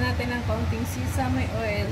natin ng kaunting sesame oil.